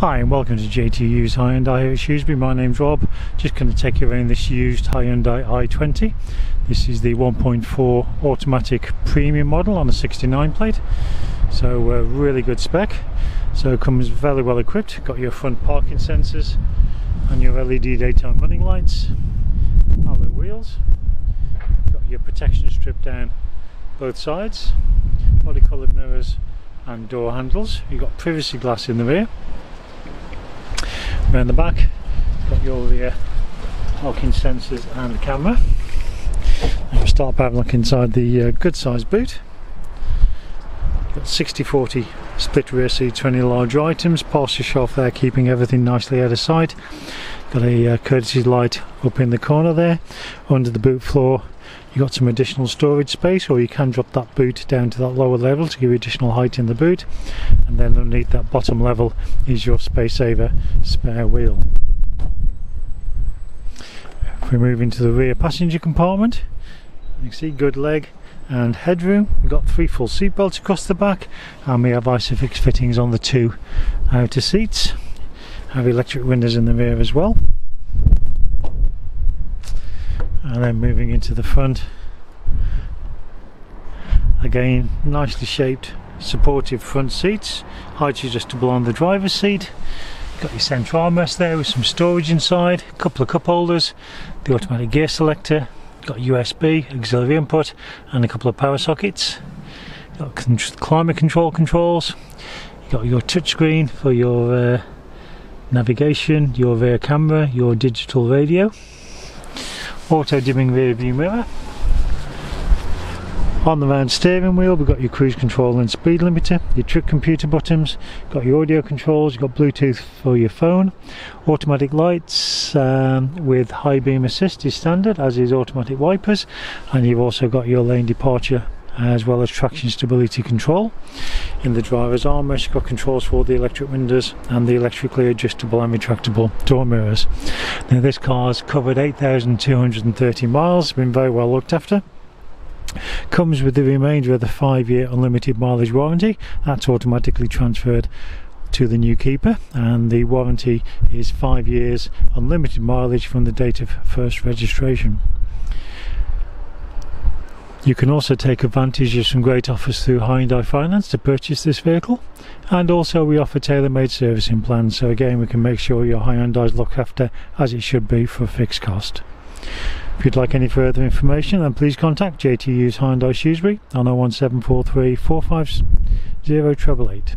Hi and welcome to JT Hughes Hyundai at Shrewsbury. My name's Rob. Just going to take you around this used Hyundai i20. This is the 1.4 automatic premium model on a 69 plate. So uh, really good spec. So it comes very well equipped. Got your front parking sensors and your LED daytime running lights. Alloy wheels. Got your protection strip down both sides. Body coloured mirrors and door handles. You've got privacy glass in the rear around the back. Got your rear parking sensors and the camera. And we'll start by having a look inside the uh, good sized boot. Got 60-40 split rear seats for any larger items parcel shelf there keeping everything nicely out of sight got a uh, courtesy light up in the corner there. Under the boot floor you've got some additional storage space or you can drop that boot down to that lower level to give you additional height in the boot. And then underneath that bottom level is your space saver spare wheel. If we move into the rear passenger compartment you see good leg and headroom. We've got three full seat belts across the back and we have isofix fittings on the two outer seats have electric windows in the rear as well. And then moving into the front. Again nicely shaped supportive front seats. Height adjustable on the driver's seat. Got your central armrest there with some storage inside a couple of cup holders the automatic gear selector got USB auxiliary input and a couple of power sockets. Got climate control controls. You got your touchscreen for your uh, navigation your rear camera your digital radio auto dimming rear view mirror on the round steering wheel we've got your cruise control and speed limiter your trip computer buttons got your audio controls you've got bluetooth for your phone automatic lights um, with high beam assist is standard as is automatic wipers and you've also got your lane departure as well as traction stability control. In the driver's armrest you've got controls for the electric windows and the electrically adjustable and retractable door mirrors. Now this car's covered 8,230 miles, been very well looked after. Comes with the remainder of the 5 year unlimited mileage warranty, that's automatically transferred to the new keeper and the warranty is 5 years unlimited mileage from the date of first registration. You can also take advantage of some great offers through Hyundai Finance to purchase this vehicle and also we offer tailor-made servicing plans so again we can make sure your Hyundai is looked after as it should be for a fixed cost. If you'd like any further information then please contact JT Hughes Hyundai Shrewsbury on 01743 450 888.